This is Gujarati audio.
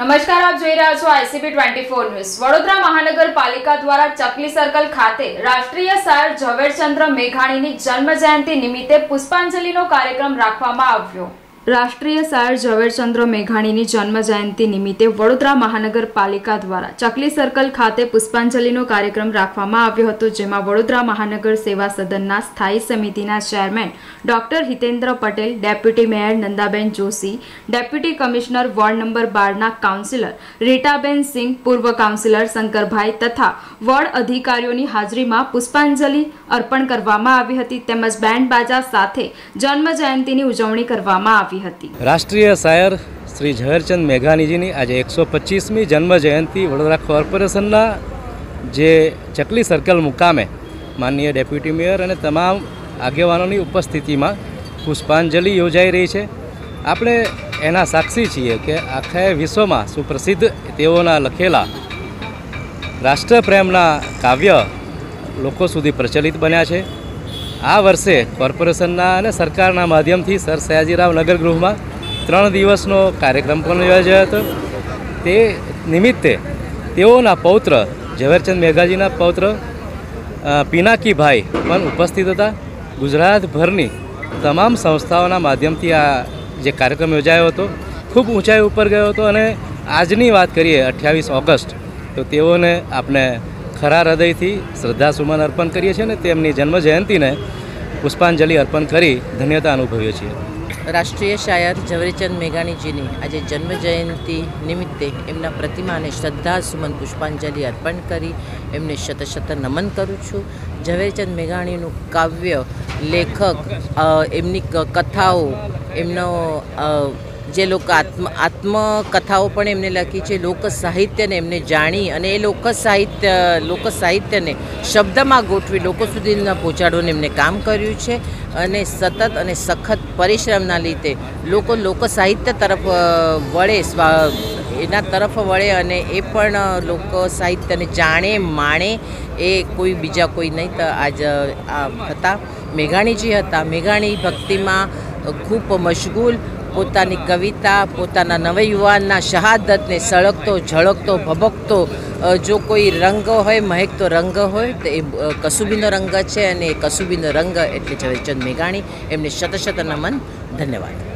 નમસ્કાર, આપ જોઈ રહ્યા છો ICB twenty four news. Vadodara મહાનગરપાલિકા દ્વારા ચકલી સર્કલ ખાતે રાષ્ટ્રીય શાયર ઝવેરચંદ્ર મેઘાણીની જન્મ જયંતિ નિમિત્તે પુષ્પાંજલિનો કાર્યક્રમ રાખવામાં આવ્યો. રાષ્ટ્રીય શાયર ઝવેરચંદ્ર મેઘાણીની જન્મ જયંતિ નિમિત્તે વડોદરા મહાનગરપાલિકા દ્વારા ચકલી સર્કલ ખાતે પુષ્પાંજલિનો કાર્યક્રમ રાખવામાં આવ્યો હતો, જેમાં વડોદરા મહાનગર સેવા સદનના સ્થાયી સમિતિના chairman doctor Hitendra Patel, deputy mayor Nandaben Joshi, deputy commissioner ward number બારના કાઉન્સિલર રીટાબેન સિંહ પૂર્વ કાઉન્સિલર શંકરભાઈ તથા વોર્ડ અધિકારીઓની હાજરીમાં પુષ્પાંજલિ અર્પણ કરવામાં આવી હતી તેમજ બેન્ડ બાજા સાથે જન્મ જયંતિની ઉજવણી કરવામાં આવી હતી. રાષ્ટ્રીય શાયર શ્રી ઝવેરચંદ મેઘાણીજીની આજે એકસો પચીસમી જન્મ જયંતિ વડોદરા કોર્પોરેશનના જે ચકલી સર્કલ મુકામે માનનીય ડેપ્યુટી મેયર અને તમામ આગેવાનોની ઉપસ્થિતિમાં પુષ્પાંજલિ યોજાઈ રહી છે. આપણે એના સાક્ષી છીએ કે આખા વિશ્વમાં સુપ્રસિદ્ધ તેઓના લખેલા રાષ્ટ્રપ્રેમના કાવ્ય લોકો સુધી પ્રચલિત બન્યા છે. આ વર્ષે કોર્પોરેશનના અને સરકારના માધ્યમથી સર સયાજીરાવ નગર ગૃહમાં ત્રણ દિવસનો કાર્યક્રમ પણ યોજાયો હતો. તે નિમિત્તે તેઓના પૌત્ર, ઝવેરચંદ મેઘાજીના પૌત્ર પિનાકીભાઈ પણ ઉપસ્થિત હતા. ગુજરાતભરની તમામ સંસ્થાઓના માધ્યમથી આ જે કાર્યક્રમ યોજાયો હતો, ખૂબ ઊંચાઈ ઉપર ગયો હતો અને આજની વાત કરીએ અઠ્યાવીસ ઓગસ્ટ, તો તેઓને આપણે ખરા હૃદયથી શ્રદ્ધાસુમન અર્પણ કરીએ છીએ અને તેમની જન્મ જયંતિને પુષ્પાંજલિ અર્પણ કરી ધન્યતા અનુભવીએ છીએ. રાષ્ટ્રીય શાયર ઝવેરચંદ મેઘાણીજીની આજે જન્મ જયંતિ નિમિત્તે એમના પ્રતિમાને શ્રદ્ધાસુમન પુષ્પાંજલિ અર્પણ કરી એમને શત શત નમન કરું છું. ઝવેરચંદ મેઘાણીનું કાવ્ય લેખક એમની કથાઓ, એમનો જે લોકો આત્મ, આત્મકથાઓ પણ એમને લખી છે, લોક સાહિત્યને એમને જાણી અને એ લોક સાહિત્ય, લોક સાહિત્યને શબ્દમાં ગોઠવી લોકો સુધીના પહોંચાડવાનું એમને કામ કર્યું છે અને સતત અને સખત પરિશ્રમના લીધે લોકો લોક સાહિત્ય તરફ વળે, સ્વા, એના તરફ વળે અને એ પણ લોક સાહિત્યને જાણે, માણે એ કોઈ બીજા કોઈ નહીં તો આજ હતા. મેઘાણીજી હતા. મેઘાણી ભક્તિમાં ખૂબ મશગુલ પોતાની કવિતા, પોતાના નવયુવાનના શહાદતને સળગતો, ઝળકતો, ભભકતો જો કોઈ રંગ હોય, મહેકતો રંગ હોય, તો એ કસુબીનો રંગ છે અને એ કસુબીનો રંગ એટલે ઝવેરચંદ મેઘાણી. એમને શત શત નમન ધન્યવાદ.